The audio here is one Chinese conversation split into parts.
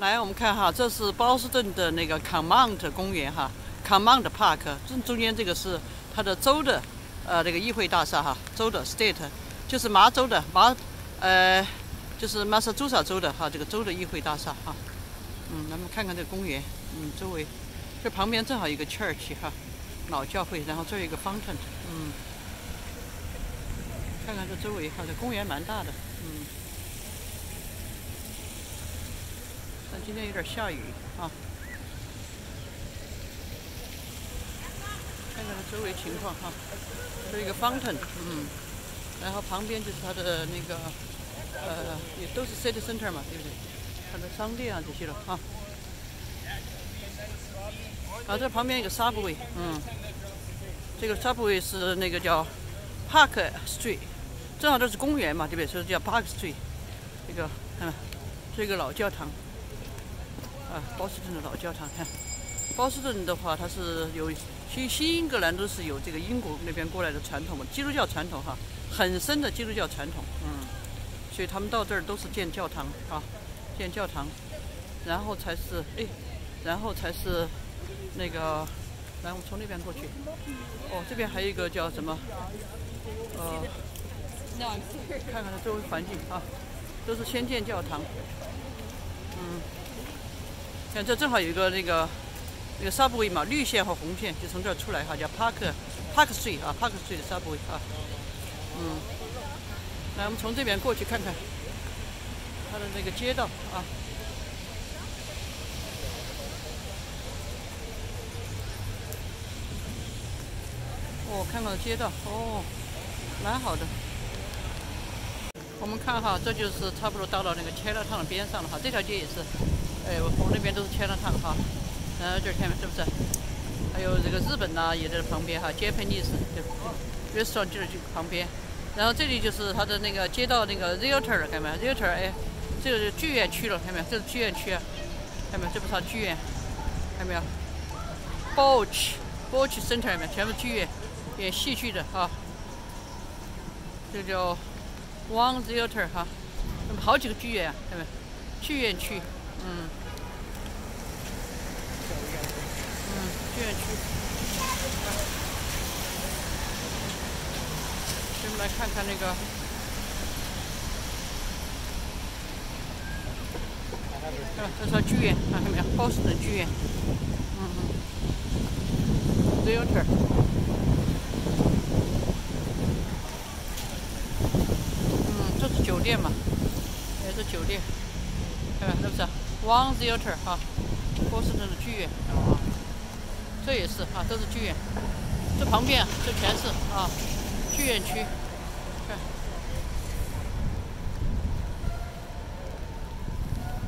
来，我们看哈，这是波士顿的那个 Command 公园哈，Command Park。正中间这个是它的州的，呃，那个议会大厦哈，州的 State，就是麻州的麻，呃，就是 Massachusetts 州的哈，这个州的议会大厦哈。嗯，咱们看看这公园，嗯，周围，这旁边正好一个 Church 哈，老教会，然后这有一个 Fountain，嗯，看看这周围哈，这公园蛮大的，嗯。今天有点下雨啊，看看它周围情况哈，这一个 fountain，嗯，然后旁边就是它的那个，呃，也都是 city center 嘛，对不对？它的商店啊这些了哈。啊，这旁边一个 subway，嗯，这个 subway 是那个叫 Park Street，正好这是公园嘛，对不对？所以叫 Park Street，这个，嗯，是一个老教堂。啊，波士顿的老教堂，看，波士顿的话，它是有，其实新英格兰都是有这个英国那边过来的传统嘛，基督教传统哈，很深的基督教传统，嗯，所以他们到这儿都是建教堂啊，建教堂，然后才是，哎，然后才是那个，来，我们从那边过去，哦，这边还有一个叫什么，呃，看看它周围环境啊，都是先建教堂，嗯。看，这正好有一个那个那个 subway 嘛，绿线和红线就从这儿出来哈，叫 Park Park Street 啊，Park Street 的 subway 啊，嗯，来，我们从这边过去看看它的那个街道啊。哦，看看街道，哦，蛮好的。我们看哈，这就是差不多到了那个 Chinatown 边上了哈，这条街也是。哎，我那边都是千乐烫哈，然后这儿看是不是？还有这个日本呐也在旁边哈，Japanese 就 restaurant 就在旁边。然后这里就是它的那个街道那个 Realtor 看没有？Realtor 哎，这个是剧院区了，看没有？这是剧院区啊，看没有？这不是剧院，看没有 b o c h b o c h Center 里面全部剧院，演戏剧的哈。这叫 One Realtor 哈，好几个剧院啊，看没有？剧院区。嗯，嗯，剧院区，我们来看看那个，啊，这是剧院，看到没有？波士顿剧院，嗯嗯，theater，酒店嘛？也是酒店，看看是不是？One Theater 哈，波士顿的剧院啊，这也是哈，都是剧院。这旁边这全是啊，剧院区。看，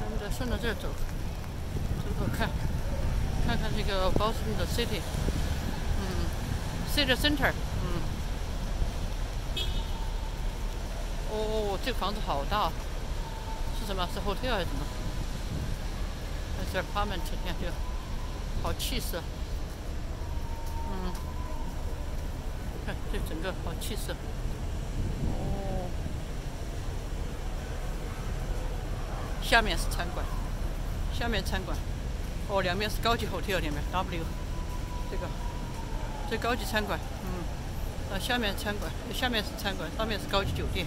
咱们再顺着这儿走，走走看，看看这个波士顿的 City，嗯，City Center，嗯。哦，这个房子好大，是什么？是 hotel 还是什么？这他们今天就好气势，嗯，看这整个好气势，哦，下面是餐馆，下面餐馆，哦，两边是高级 hotel 里面 W，这个这高级餐馆，嗯，啊，下面餐馆，下面是餐馆，上面是高级酒店，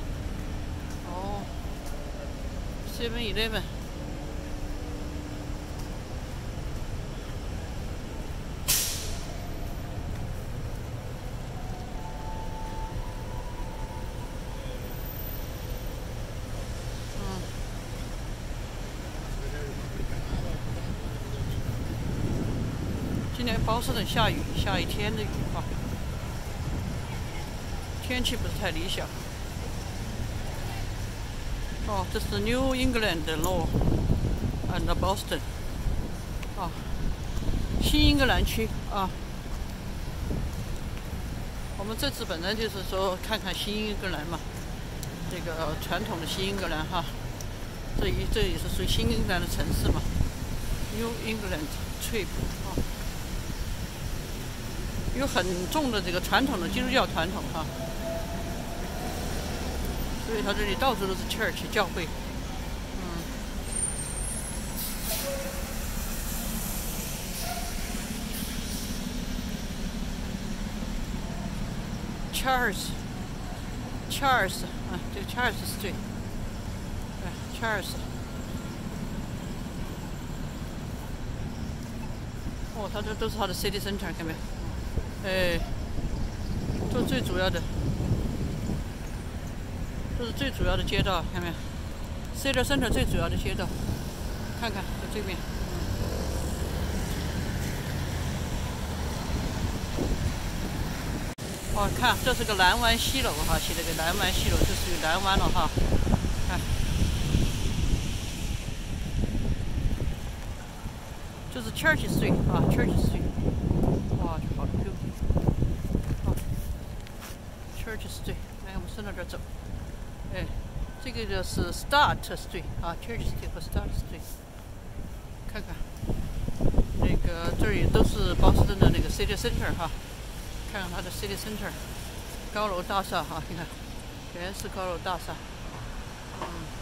哦，Seven Eleven。今天波士顿下雨，下一天的雨哈，天气不是太理想。哦，这是 New England Law and Boston，啊，新英格兰区啊。我们这次本来就是说看看新英格兰嘛，这个传统的新英格兰哈，这一这也是属于新英格兰的城市嘛，New England trip 啊。有很重的这个传统的基督教传统哈，所以它这里到处都是 church 教会。嗯 Charles，Charles，啊，这个 Charles 是最，对 Charles。哦，他这都是他的 City Center，看没有？哎，这最主要的。这是最主要的街道，看没？city center 最主要的街道，看看在这边。哦，看，这是个南湾西楼哈，写了个南湾西楼，这属于南湾了哈。看，这是 Church Street 啊，Church Street，哇，这好 Q。好，Church Street，来，我们顺着这走。哎，这个就是 Start Street 啊，Church Street 和 Start Street。看看，那个这里都是波士顿的那个 City Center 哈。看看它的 city center，高楼大厦哈，你看，全是高楼大厦。嗯。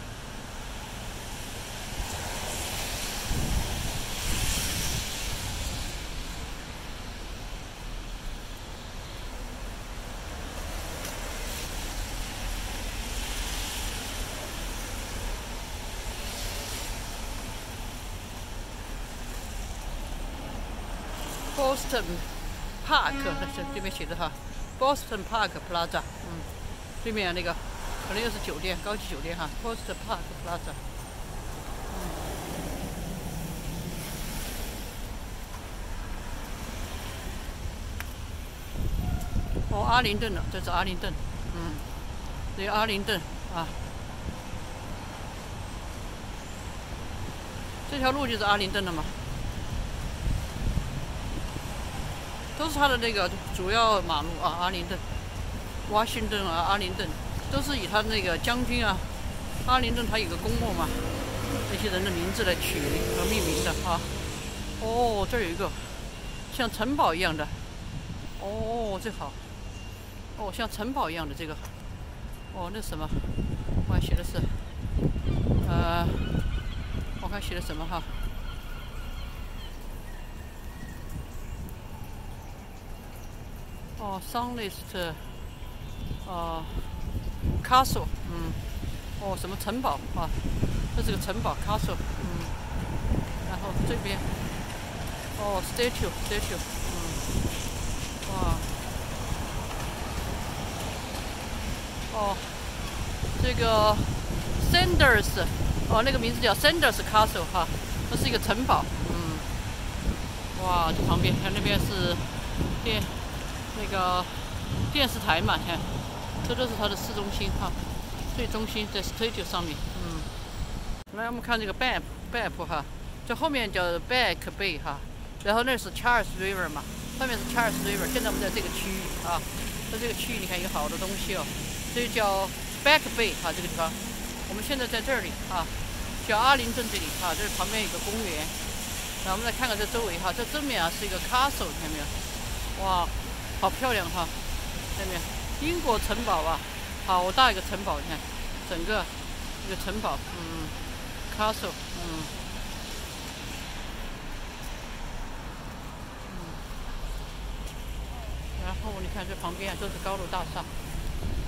Boston。Park，那是对面写的哈，Boston Park Plaza，嗯，对面那个可能又是酒店，高级酒店哈，Boston Park Plaza。哦，阿灵顿了，这是阿灵顿，嗯，这阿灵顿啊，这条路就是阿灵顿的嘛。都是它的那个主要马路啊，阿灵顿、华盛顿啊，阿灵顿都是以他那个将军啊，阿灵顿他有个公墓嘛，那些人的名字来取和命名的啊。哦，这儿有一个像城堡一样的，哦，这好，哦，像城堡一样的这个，哦，那什么，我看写的是，呃，我看写的什么哈。哦，Sunlist，哦，Castle，嗯，哦，什么城堡啊？这是个城堡，Castle，嗯，然后这边，哦，Statue，Statue，嗯，哇，哦，这个 Sanders，哦，那个名字叫 Sanders Castle 哈，这是一个城堡，嗯，哇，这旁边看那边是电。那个电视台嘛，看，这都是它的市中心哈，最中心在 Statue 上面，嗯。来，我们看这个 Bank Bank 哈，这后面叫 Back Bay 哈，然后那是 Charles River 嘛，上面是 Charles River。现在我们在这个区域啊，在这个区域你看有好多东西哦，这叫 Back Bay 哈，这个地方。我们现在在这里啊，叫阿林镇这里啊，这旁边有个公园。那我们再看看这周围哈，这正面啊是一个 Castle，看到没有？哇！好漂亮哈，下面。英国城堡啊，好大一个城堡，你看，整个一个城堡，嗯，castle，嗯，嗯，然后你看这旁边都是高楼大厦，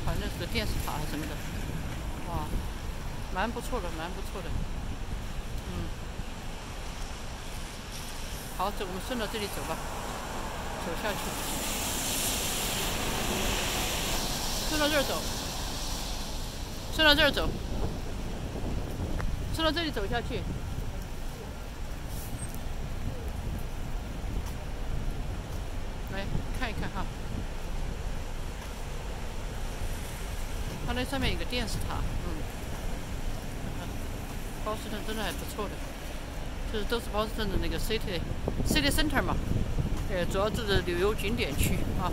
反正是个电视塔什么的，哇，蛮不错的，蛮不错的，嗯，好，走，我们顺着这里走吧，走下去。顺到这儿走，顺到这儿走，顺到这里走下去。来看一看哈，它那上面有个电视塔，嗯，波士顿真的还不错的，就是都是波士顿的那个 city city center 嘛，呃，主要就是旅游景点区啊，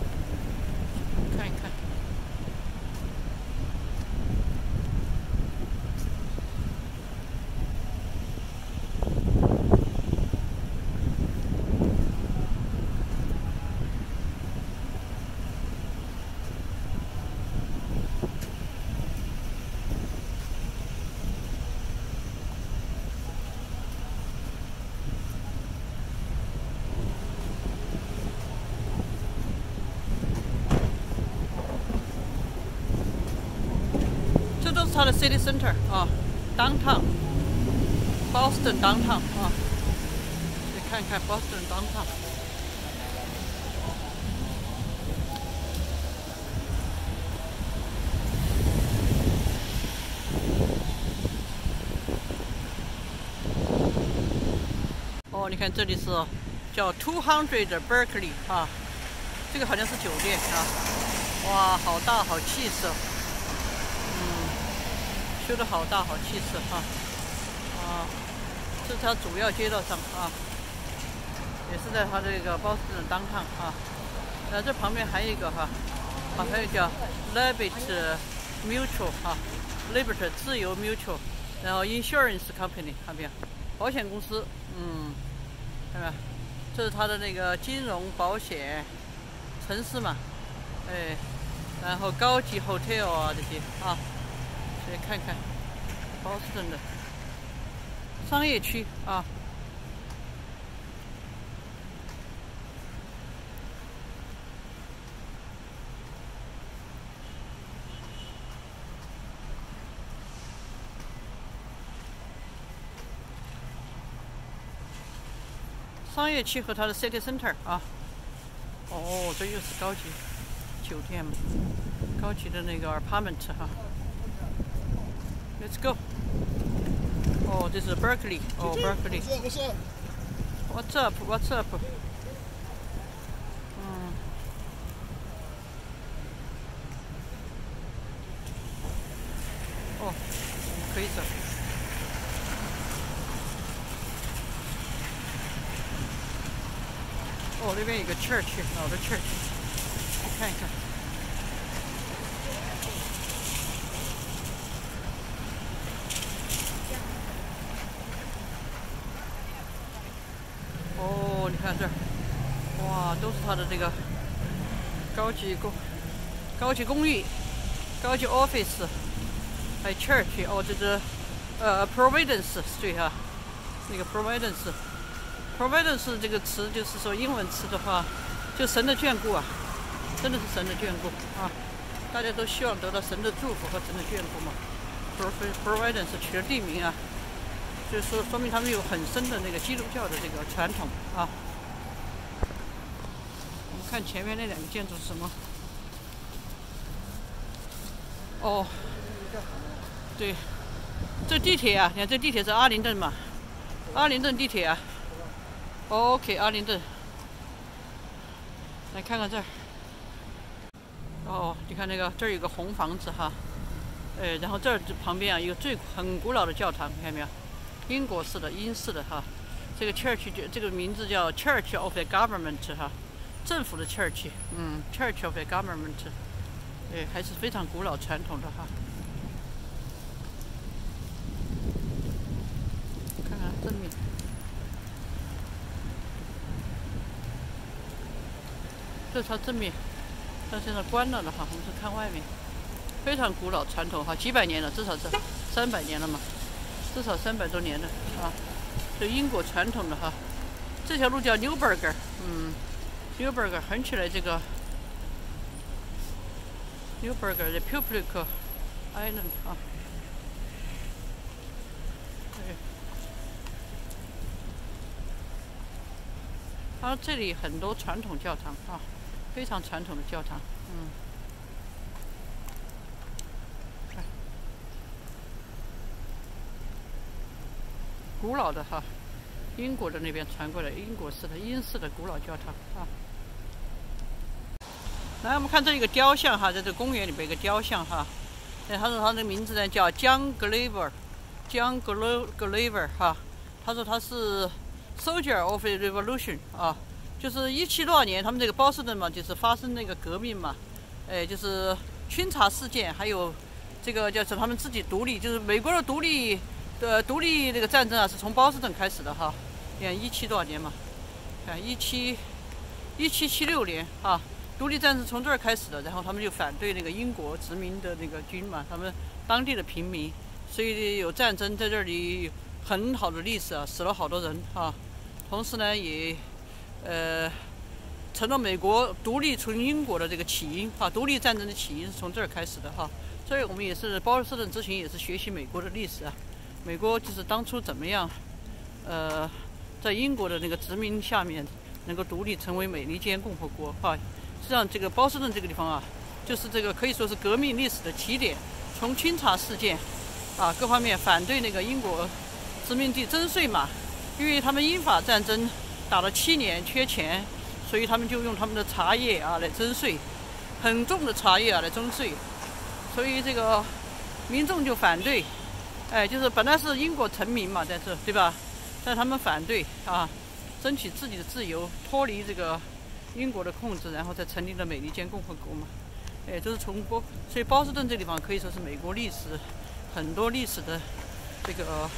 它的 city center 啊，downtown。Boston downtown 啊，你看看 Boston downtown。哦，你看这里是叫 Two Hundred Berkeley 啊，这个好像是酒店啊。哇，好大，好气色。修的好大，好气势哈。啊，是它主要街道上啊，也是在它这个波士顿当趟啊。那这旁边还有一个哈，啊，还有叫 Liberty Mutual 哈，Liberty 自由 Mutual，然后 Insurance Company 看没有？保险公司，嗯，看到没有？这是它的那个金融保险城市嘛，哎，然后高级 hotel 啊这些啊，来看看。波士顿的。商业区啊，商业区和它的 city center 啊，哦，这又是高级酒店嘛，高级的那个 apartment 哈。，Let's go。Oh, this is Berkeley. Oh, Berkeley. What's up? What's up? What's up? Hmm. Oh, 可以走。哦，那边有个 church，老的 church，去看一看。看这儿，哇，都是它的这个高级公高级公寓、高级 office，还有 church。哦，这是呃 Providence Street 哈，那个 Providence，Providence 这个词就是说英文词的话，就神的眷顾啊，真的是神的眷顾啊！大家都希望得到神的祝福和神的眷顾嘛。Providence 取了地名啊，就是说说明他们有很深的那个基督教的这个传统啊。看前面那两个建筑是什么？哦，对，这地铁啊，你看这地铁是阿灵顿嘛？阿灵顿地铁啊。OK，阿灵顿。来看看这儿。哦，你看那个这儿有个红房子哈，哎，然后这儿旁边啊有最很古老的教堂，看见没有？英国式的、英式的哈。这个 church 就这个名字叫 Church of the Government 哈。政府的 church，嗯，church of the government，对，还是非常古老传统的哈。看看正面，这朝正面，但现在关了的哈。我们是看外面，非常古老传统哈，几百年了，至少是三百年了嘛，至少三百多年了啊。这英国传统的哈，这条路叫 Newburger，嗯。Newberg 横起来这个。Newburgh 的 Public Island 啊，对，它这里很多传统教堂啊，非常传统的教堂，嗯，古老的哈，英国的那边传过来，英国式的英式的古老教堂啊。来，我们看这一个雕像哈，在这公园里边一个雕像哈。哎，他说他的名字呢叫 John Glover，John Glover 哈。他说他是 Soldier of the Revolution 啊，就是一七多少年，他们这个波士顿嘛，就是发生那个革命嘛，哎，就是清查事件，还有这个叫什么，他们自己独立，就是美国的独立的独立这个战争啊，是从波士顿开始的哈。你看一七多少年嘛？看一七一七七六年啊。独立战争从这儿开始的，然后他们就反对那个英国殖民的那个军嘛，他们当地的平民，所以有战争在这里很好的历史啊，死了好多人啊。同时呢，也呃成了美国独立从英国的这个起因啊，独立战争的起因是从这儿开始的哈。所以我们也是波士顿之行，也是学习美国的历史啊。美国就是当初怎么样，呃，在英国的那个殖民下面，能够独立成为美利坚共和国啊。实际上，这个波士顿这个地方啊，就是这个可以说是革命历史的起点。从清查事件啊，各方面反对那个英国殖民地征税嘛，因为他们英法战争打了七年缺钱，所以他们就用他们的茶叶啊来征税，很重的茶叶啊来征税，所以这个民众就反对。哎，就是本来是英国臣民嘛，在这对吧？但他们反对啊，争取自己的自由，脱离这个英国的控制，然后再成立了美利坚共和国嘛。哎，这是从波，所以波士顿这地方可以说是美国历史很多历史的这个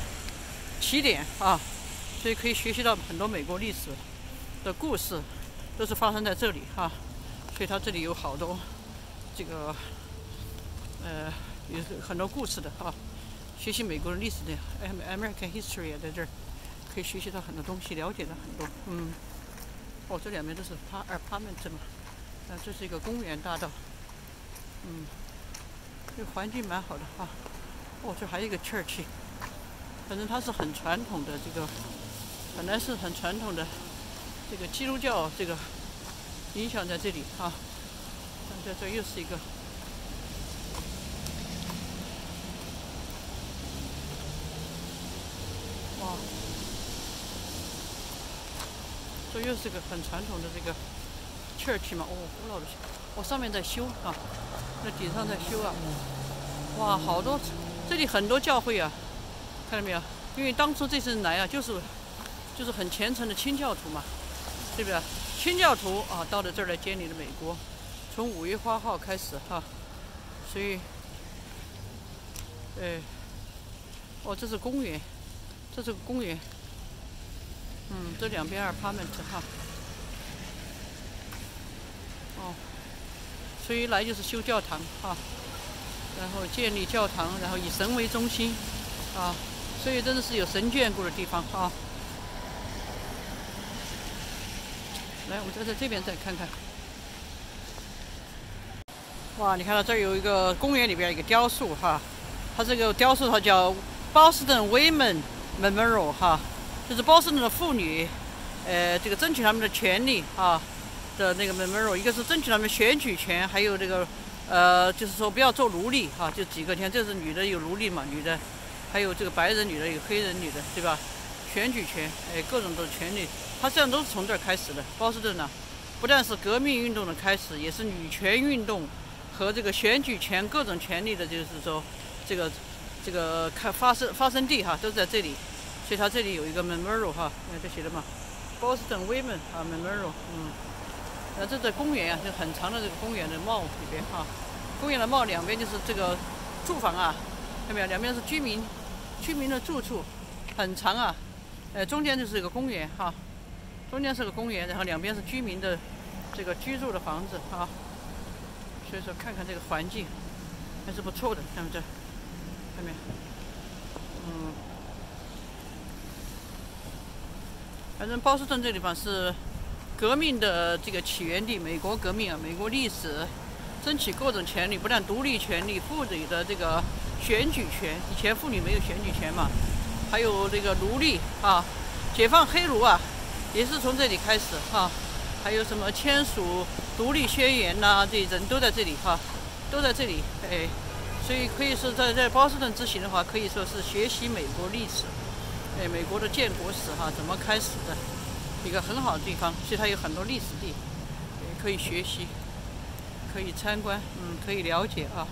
起点啊，所以可以学习到很多美国历史的故事，都是发生在这里哈。所以它这里有好多这个呃有很多故事的哈。学习美国的历史的，American history 啊，在这儿可以学习到很多东西，了解到很多。嗯，哦，这两边都是 apartment 嘛，啊，这是一个公园大道。嗯，这环境蛮好的哈。哦，这还有一个 church，反正它是很传统的这个，本来是很传统的这个基督教这个影响在这里哈。在这又是一个。哇，这又是个很传统的这个 church 嘛，哦，古老的，哦，上面在修啊，那顶上在修啊，哇，好多，这里很多教会啊，看到没有？因为当初这些人来啊，就是就是很虔诚的清教徒嘛，对不对？清教徒啊，到了这儿来建立了美国，从五月花号开始哈，所以，哎，哦，这是公园。这是个公园，嗯，这两边 apartment 哈，哦，所以来就是修教堂哈，然后建立教堂，然后以神为中心，啊，所以真的是有神眷顾的地方哈。来，我们再在这边再看看。哇，你看到这有一个公园里边一个雕塑哈，它这个雕塑它叫 Boston Women。Memorial 哈，就是波士顿的妇女，呃，这个争取他们的权利啊的那个 Memorial，一个是争取他们选举权，还有这个呃，就是说不要做奴隶哈，就几个天，这是女的有奴隶嘛，女的，还有这个白人女的有黑人女的，对吧？选举权，哎，各种的权利，它实际上都是从这儿开始的。波士顿呢，不但是革命运动的开始，也是女权运动和这个选举权各种权利的，就是说这个。这个开发生发生地哈都在这里，所以它这里有一个 memorial 哈，看这写的嘛，Boston Women 啊 memorial，嗯，那这在公园啊，就很长的这个公园的帽里边哈，公园的帽两边就是这个住房啊，看到没有？两边是居民居民的住处，很长啊，呃，中间就是一个公园哈，中间是个公园，然后两边是居民的这个居住的房子啊，所以说看看这个环境还是不错的，看不这。看没？嗯，反正波士顿这地方是革命的这个起源地，美国革命啊，美国历史，争取各种权利，不但独立权利，妇女的这个选举权，以前妇女没有选举权嘛，还有这个奴隶啊，解放黑奴啊，也是从这里开始哈，还有什么签署独立宣言呐，这些人都在这里哈，都在这里，哎。所以可以说，在在波士顿之行的话，可以说是学习美国历史，哎，美国的建国史哈，怎么开始的，一个很好的地方。其实它有很多历史地，也可以学习，可以参观，嗯，可以了解啊。